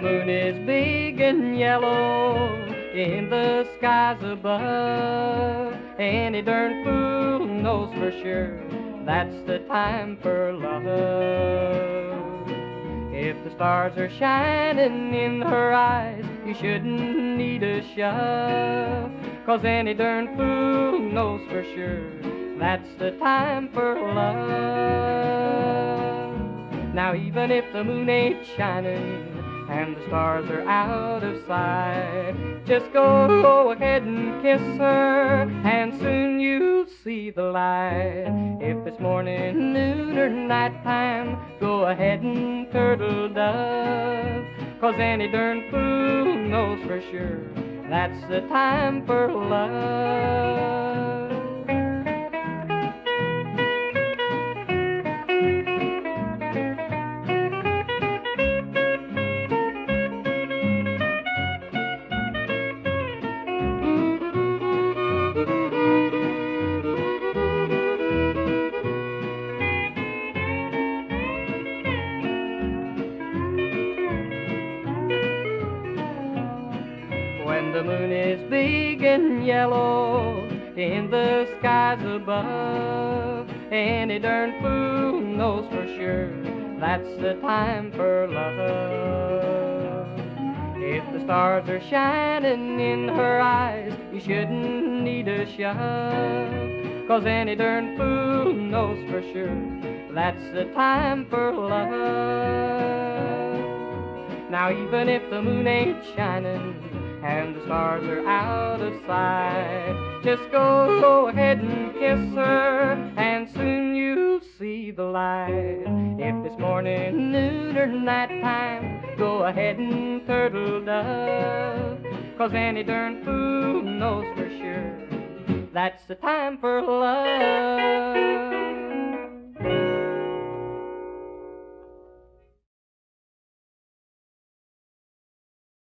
moon is big and yellow in the skies above. Any darn fool knows for sure that's the time for love. If the stars are shining in her eyes, you shouldn't need a shove. Cause any darn fool knows for sure that's the time for love. Now, even if the moon ain't shining and the stars are out of sight, just go, go ahead and kiss her, and soon you'll see the light. If it's morning, noon, or nighttime, go ahead and turtle dove. Cause any darn fool knows for sure that's the time for love. When the moon is big and yellow in the skies above, any darn fool knows for sure that's the time for love. If the stars are shining in her eyes, you shouldn't need a shove. Cause any darn fool knows for sure that's the time for love. Now, even if the moon ain't shining and the stars are out of sight, just go, go ahead and kiss her, and soon you'll see the light. If it's morning, noon, or night time, go ahead and turtle dove. Cause any darn fool knows for sure that's the time for love.